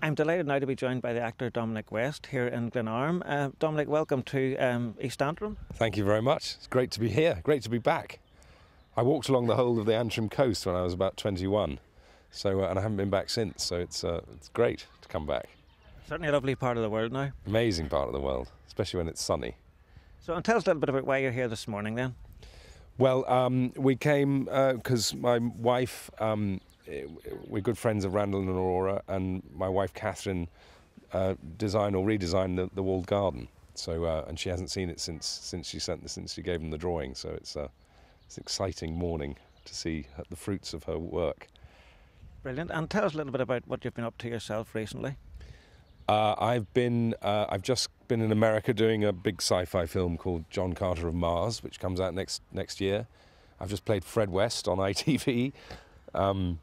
I'm delighted now to be joined by the actor Dominic West here in Glenarm. Uh, Dominic, welcome to um, East Antrim. Thank you very much. It's great to be here. Great to be back. I walked along the whole of the Antrim coast when I was about 21, so uh, and I haven't been back since. So it's uh, it's great to come back. Certainly a lovely part of the world now. Amazing part of the world, especially when it's sunny. So, tell us a little bit about why you're here this morning, then. Well, um, we came because my wife, um, we're good friends of Randal and Aurora, and my wife Catherine uh, designed or redesigned the, the walled garden. So, uh, and she hasn't seen it since since she sent since she gave them the drawing. So it's uh, it's an exciting morning to see the fruits of her work. Brilliant. And tell us a little bit about what you've been up to yourself recently. Uh, I've been uh, I've just been in America doing a big sci-fi film called John Carter of Mars, which comes out next next year. I've just played Fred West on ITV, um,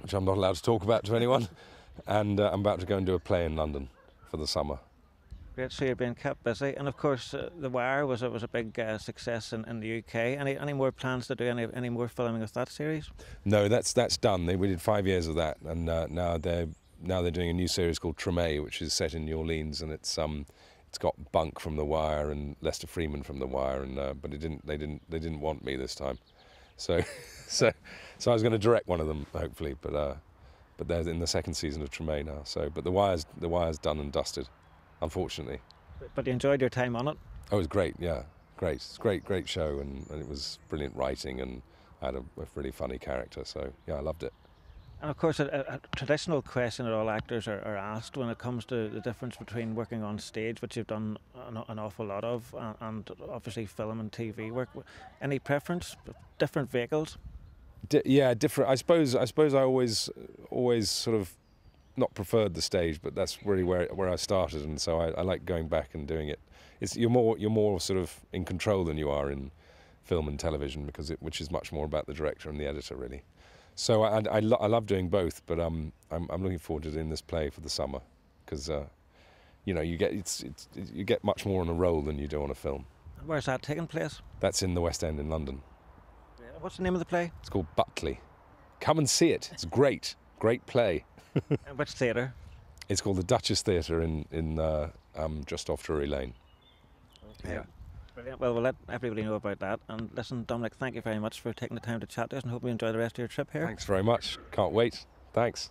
which I'm not allowed to talk about to anyone, and uh, I'm about to go and do a play in London for the summer. Great, so you're being kept busy, and of course, uh, The Wire was a, was a big uh, success in, in the UK. Any any more plans to do any any more filming of that series? No, that's that's done. They, we did five years of that, and uh, now they're now they're doing a new series called Treme, which is set in New Orleans, and it's um it's got Bunk from The Wire and Lester Freamon from The Wire, and uh, but it didn't they didn't they didn't want me this time, so so so I was going to direct one of them hopefully, but uh, but they're in the second season of Treme now. So but The Wire's The Wire's done and dusted, unfortunately. But you enjoyed your time on it. Oh, it was great. Yeah, great. It's great great show, and, and it was brilliant writing, and I had a, a really funny character. So yeah, I loved it. And of course, a, a, traditional question that all actors are, are, asked when it comes to the difference between working on stage, which you've done an, an awful lot of, and, and, obviously film and TV work. Any preference? Different vehicles? D- yeah, different. I suppose. I suppose I always, always sort of, not preferred the stage, but that's really where where I started, and so I, I like going back and doing it. It's you're more you're more sort of in control than you are in film and television because it, which is much more about the director and the editor really. So I, I, lo- I, love doing both, but um, I'm, I'm looking forward to doing this play for the summer because uh, you know you get it's, it's, you get much more on a role than you do on a film. Where's that taking place? That's in the West End in London. What's the name of the play? It's called Butley. Come and see it. It's great, great play. and which theatre? It's called the Duchess Theatre in in uh, um, just off Drury Lane. Okay. Yeah. Brilliant. Well, we'll let everybody know about that. And listen, Dominic, thank you very much for taking the time to chat to us and hope you enjoy the rest of your trip here. Thanks very much. Can't wait. Thanks.